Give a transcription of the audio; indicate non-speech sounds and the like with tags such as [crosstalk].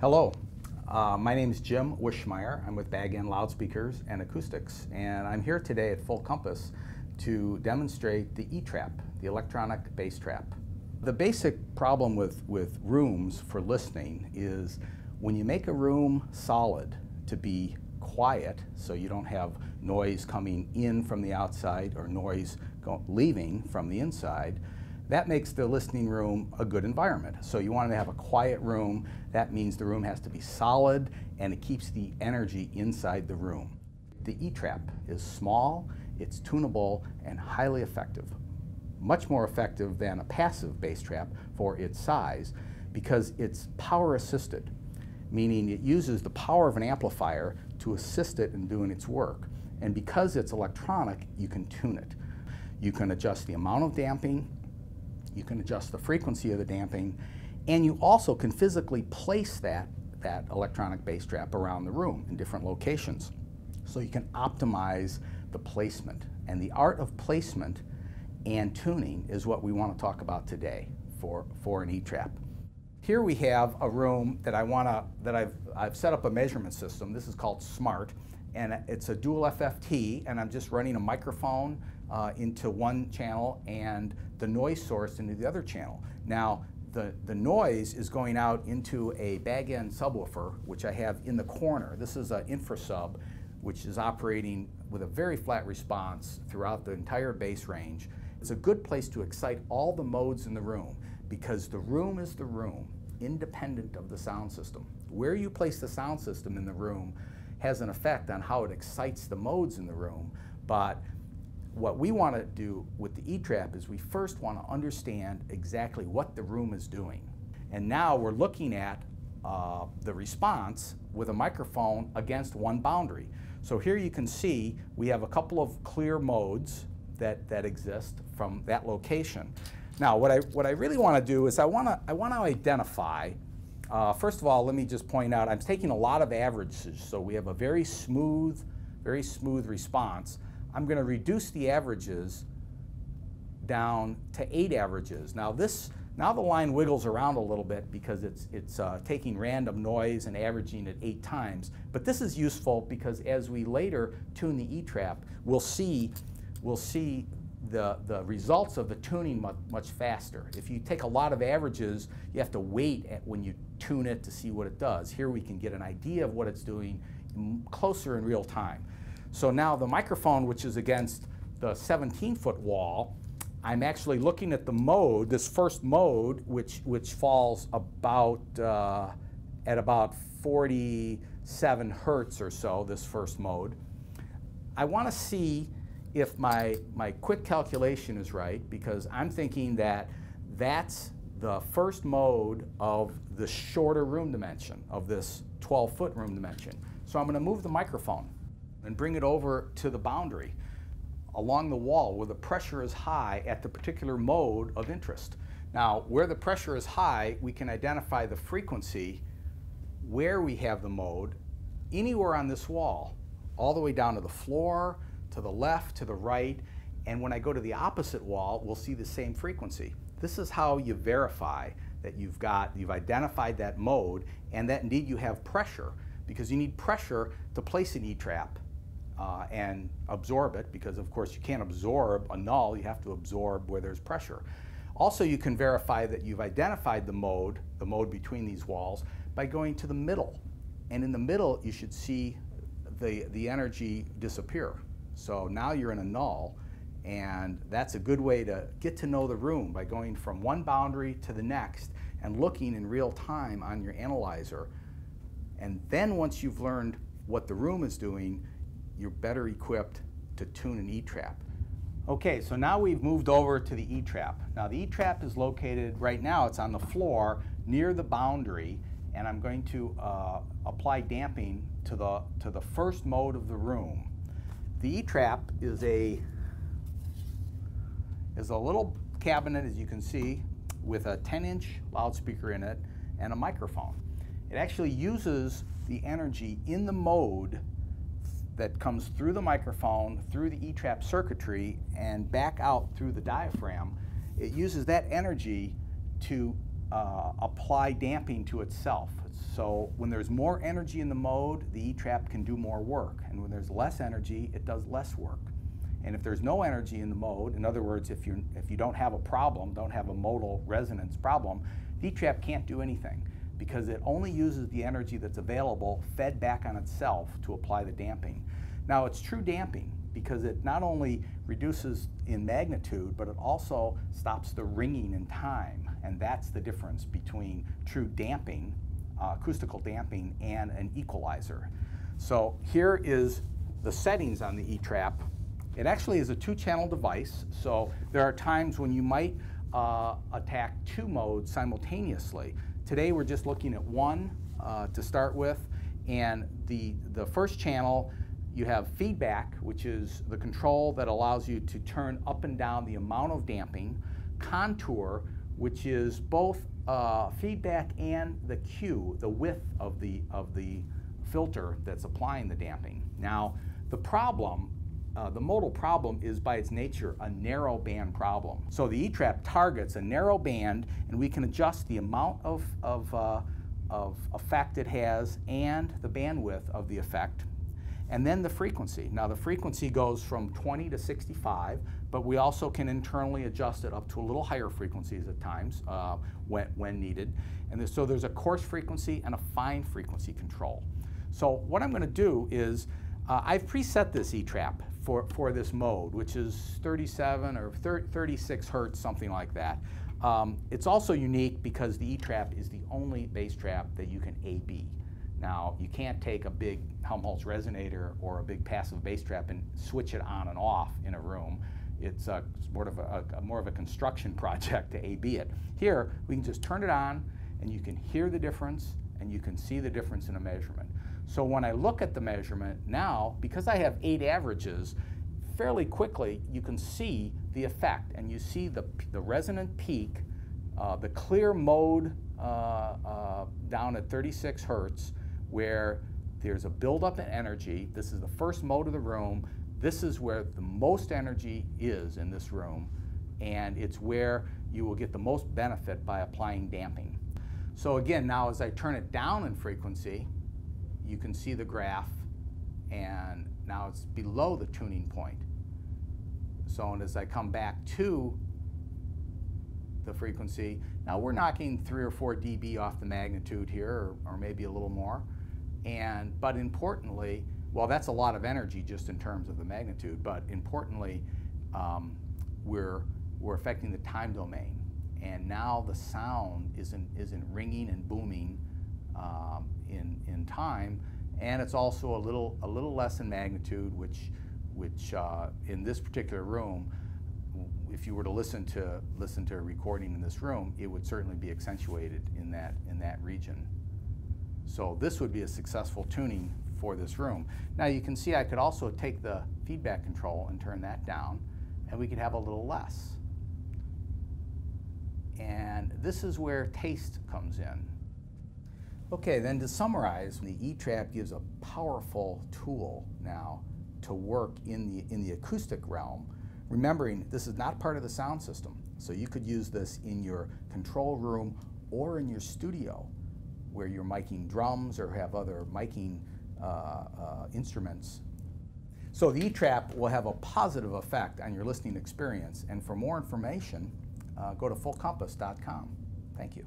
Hello, uh, my name is Jim Wischmeyer. I'm with Bag End Loudspeakers and Acoustics, and I'm here today at Full Compass to demonstrate the E-Trap, the electronic bass trap. The basic problem with, with rooms for listening is when you make a room solid to be quiet, so you don't have noise coming in from the outside or noise leaving from the inside, that makes the listening room a good environment. So you want to have a quiet room. That means the room has to be solid and it keeps the energy inside the room. The E-Trap is small, it's tunable, and highly effective. Much more effective than a passive bass trap for its size because it's power assisted, meaning it uses the power of an amplifier to assist it in doing its work. And because it's electronic, you can tune it. You can adjust the amount of damping, you can adjust the frequency of the damping, and you also can physically place that, that electronic bass trap around the room in different locations. So you can optimize the placement. And the art of placement and tuning is what we want to talk about today for, for an E-trap. Here we have a room that I want to, that I've, I've set up a measurement system. This is called SMART, and it's a dual FFT, and I'm just running a microphone uh, into one channel and the noise source into the other channel. Now, the, the noise is going out into a bag end subwoofer, which I have in the corner. This is an infrasub, which is operating with a very flat response throughout the entire bass range. It's a good place to excite all the modes in the room because the room is the room, independent of the sound system. Where you place the sound system in the room has an effect on how it excites the modes in the room, but what we want to do with the E-Trap is we first want to understand exactly what the room is doing. And now we're looking at uh, the response with a microphone against one boundary. So here you can see we have a couple of clear modes that, that exist from that location. Now what I, what I really want to do is I want to I want to identify, uh, first of all let me just point out I'm taking a lot of averages so we have a very smooth, very smooth response. I'm going to reduce the averages down to eight averages. Now this, now the line wiggles around a little bit because it's, it's uh, taking random noise and averaging it eight times. But this is useful because as we later tune the E-trap, we'll see, we'll see the, the results of the tuning much, much faster. If you take a lot of averages, you have to wait when you tune it to see what it does. Here we can get an idea of what it's doing closer in real time. So now the microphone, which is against the 17 foot wall, I'm actually looking at the mode, this first mode, which, which falls about uh, at about 47 hertz or so, this first mode. I want to see if my, my quick calculation is right because I'm thinking that that's the first mode of the shorter room dimension, of this 12 foot room dimension. So I'm going to move the microphone and bring it over to the boundary along the wall where the pressure is high at the particular mode of interest. Now, where the pressure is high, we can identify the frequency where we have the mode anywhere on this wall, all the way down to the floor, to the left, to the right, and when I go to the opposite wall, we'll see the same frequency. This is how you verify that you've got, you've identified that mode and that indeed you have pressure because you need pressure to place an E-trap uh, and absorb it because of course you can't absorb a null, you have to absorb where there's pressure. Also you can verify that you've identified the mode, the mode between these walls, by going to the middle. And in the middle you should see the, the energy disappear. So now you're in a null and that's a good way to get to know the room by going from one boundary to the next and looking in real time on your analyzer. And then once you've learned what the room is doing, you're better equipped to tune an E-trap. Okay, so now we've moved over to the E-trap. Now the E-trap is located, right now it's on the floor near the boundary and I'm going to uh, apply damping to the, to the first mode of the room. The E-trap is a, is a little cabinet, as you can see, with a 10-inch loudspeaker in it and a microphone. It actually uses the energy in the mode that comes through the microphone, through the E-trap circuitry, and back out through the diaphragm. It uses that energy to uh, apply damping to itself. So when there's more energy in the mode, the E-trap can do more work. And when there's less energy, it does less work. And if there's no energy in the mode, in other words, if, you if you don't have a problem, don't have a modal resonance problem, the E-trap can't do anything because it only uses the energy that's available fed back on itself to apply the damping. Now it's true damping because it not only reduces in magnitude, but it also stops the ringing in time. And that's the difference between true damping, uh, acoustical damping, and an equalizer. So here is the settings on the E-trap. It actually is a two-channel device, so there are times when you might uh, attack two modes simultaneously. Today we're just looking at one uh, to start with, and the, the first channel you have feedback, which is the control that allows you to turn up and down the amount of damping, contour, which is both uh, feedback and the Q, the width of the, of the filter that's applying the damping. Now, the problem uh, the modal problem is by its nature a narrow band problem. So the E-trap targets a narrow band and we can adjust the amount of, of, uh, of effect it has and the bandwidth of the effect. And then the frequency. Now the frequency goes from 20 to 65, but we also can internally adjust it up to a little higher frequencies at times uh, when, when needed. And so there's a coarse frequency and a fine frequency control. So what I'm going to do is uh, I've preset this E-trap for, for this mode, which is 37 or 36 hertz, something like that. Um, it's also unique because the E-trap is the only bass trap that you can A-B. Now, you can't take a big Helmholtz resonator or a big passive bass trap and switch it on and off in a room. It's, a, more, of a, a, more of a construction [laughs] project to A-B it. Here, we can just turn it on and you can hear the difference and you can see the difference in a measurement. So when I look at the measurement now, because I have eight averages, fairly quickly you can see the effect and you see the, the resonant peak, uh, the clear mode uh, uh, down at 36 hertz where there's a buildup in energy. This is the first mode of the room. This is where the most energy is in this room and it's where you will get the most benefit by applying damping. So again, now as I turn it down in frequency, you can see the graph and now it's below the tuning point. So and as I come back to the frequency, now we're knocking three or four dB off the magnitude here, or, or maybe a little more. And, but importantly, well, that's a lot of energy just in terms of the magnitude, but importantly, um, we're, we're affecting the time domain. And now the sound isn't, isn't ringing and booming um, in, in time, and it's also a little, a little less in magnitude, which, which uh, in this particular room, if you were to listen to listen to a recording in this room, it would certainly be accentuated in that in that region. So this would be a successful tuning for this room. Now you can see I could also take the feedback control and turn that down, and we could have a little less. And this is where taste comes in. Okay, then to summarize, the E-trap gives a powerful tool now to work in the, in the acoustic realm, remembering this is not part of the sound system. So you could use this in your control room or in your studio where you're miking drums or have other miking uh, uh, instruments. So the E-trap will have a positive effect on your listening experience. And for more information, Uh, go to fullcompass.com. Thank you.